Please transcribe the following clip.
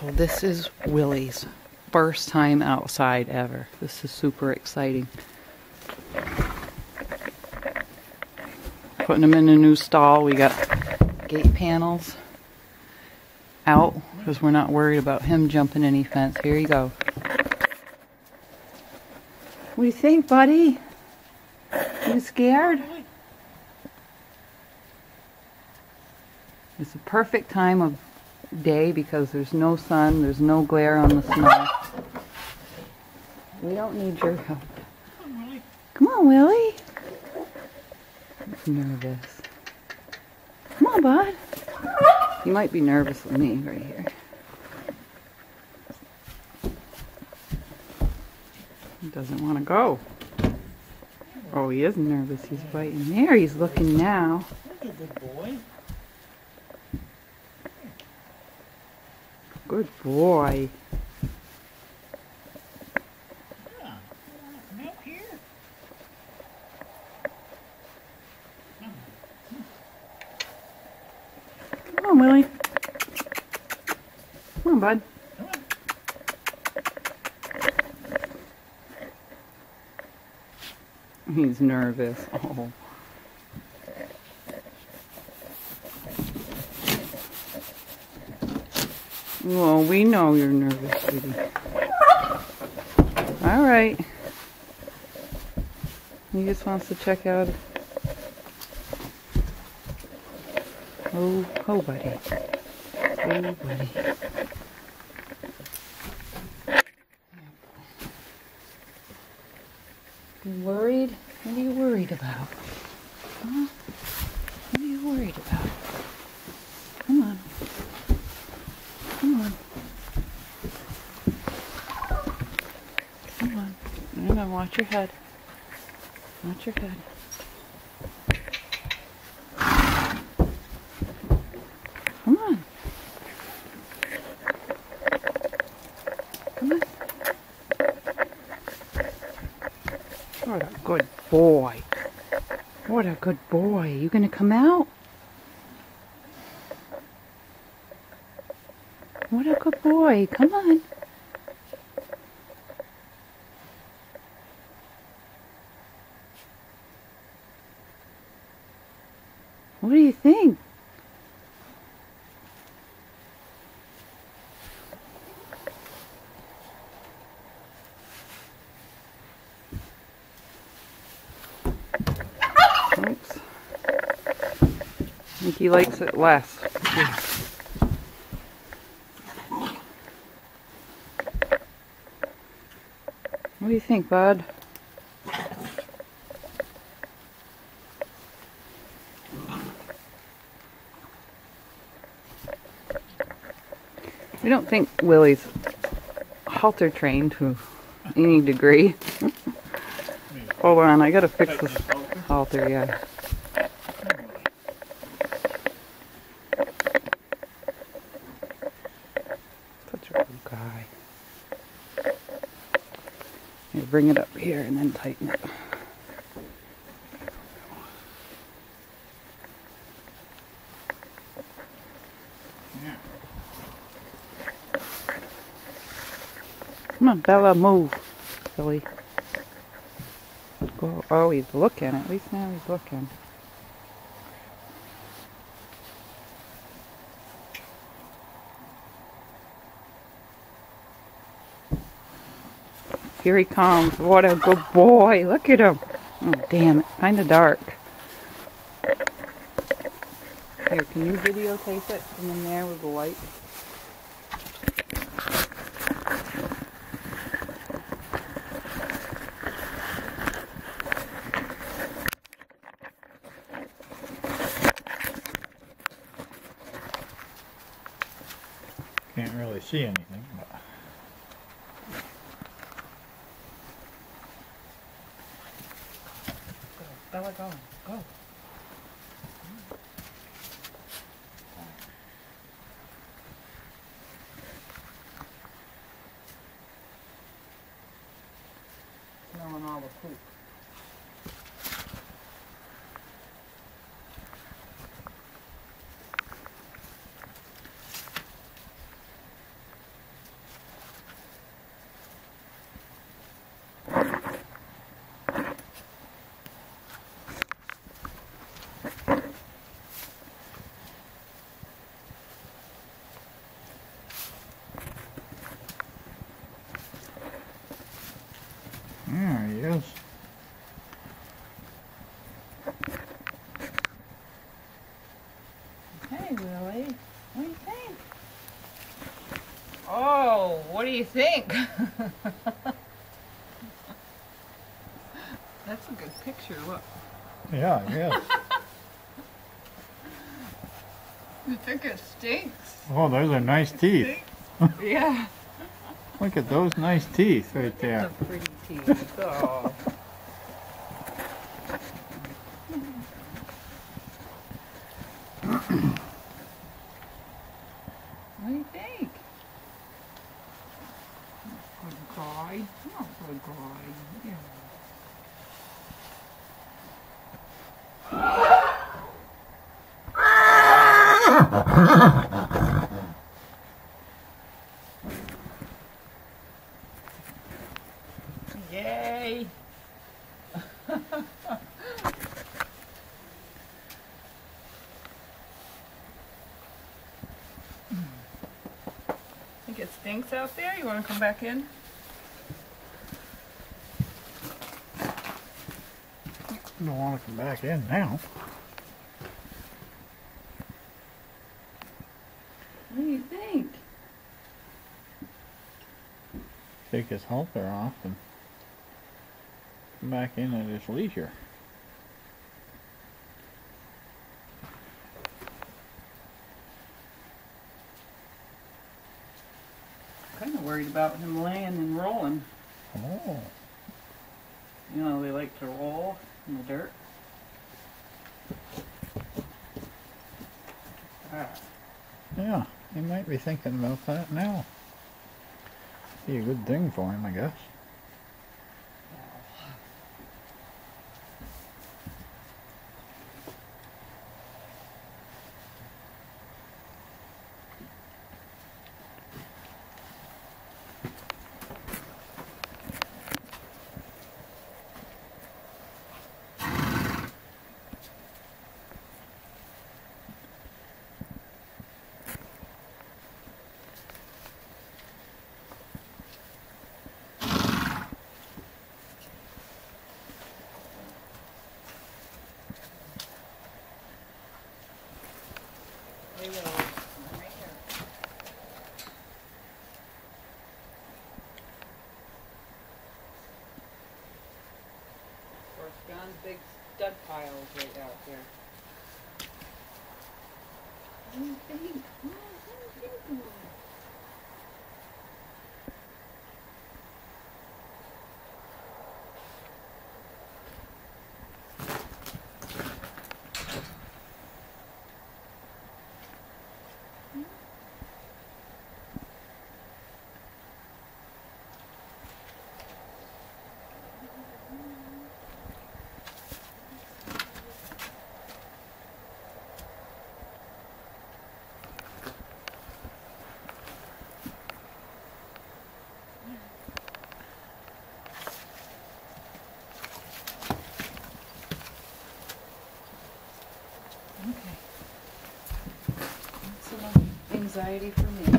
So this is Willie's first time outside ever. This is super exciting. Putting him in a new stall. We got gate panels out because we're not worried about him jumping any fence. Here you go. What do you think, buddy? You scared? It's a perfect time of day because there's no sun, there's no glare on the snow. We don't need your help. Come on, Willie. He's nervous. Come on, bud. You might be nervous with me right here. He doesn't want to go. Oh, he is nervous. He's biting. There, he's looking now. Good boy. Good boy. Come. On, Willie. Come on, bud. Come on. He's nervous. Oh. Well, we know you're nervous, sweetie. All right. He just wants to check out. Oh, oh, buddy. Oh, buddy. You worried? What are you worried about? Huh? What are you worried about? Come on. Come on. Come on. No, no, watch your head. Watch your head. Come on. Come on. What a good boy. What a good boy. You gonna come out? What a good boy. Come on. What do you think? Oops. I think he likes it less. What do you think, bud? We don't think Willie's halter trained to any degree. Hold on, I gotta fix this halter, yeah. Such a good guy. You bring it up here and then tighten it. Come on, Bella, move. Billy. Go. Oh, he's looking. At least now he's looking. Here he comes. What a good boy. Look at him. Oh, damn it. Kind of dark. Here, can you videotape it from in there with the light? Can't really see anything, but Bella, go. Go. Smelling all the poop. What do you think? That's a good picture. Look. Yeah, yes. You think it stinks? oh, those are nice teeth. yeah. Look at those nice teeth right there. The pretty teeth. Oh. what do you think? Good guy. Oh, good guy. Yeah. Yay! Think it stinks out there? You want to come back in? Don't want to come back in now. What do you think? Take his halter off and come back in at his leisure. Kind of worried about him laying and rolling. Oh. You know, they like to roll in the dirt. Ah. Yeah, he might be thinking about that now. Be a good thing for him, I guess. Hey, Willie. I'm right big stud pile is right out there. Anxiety for me.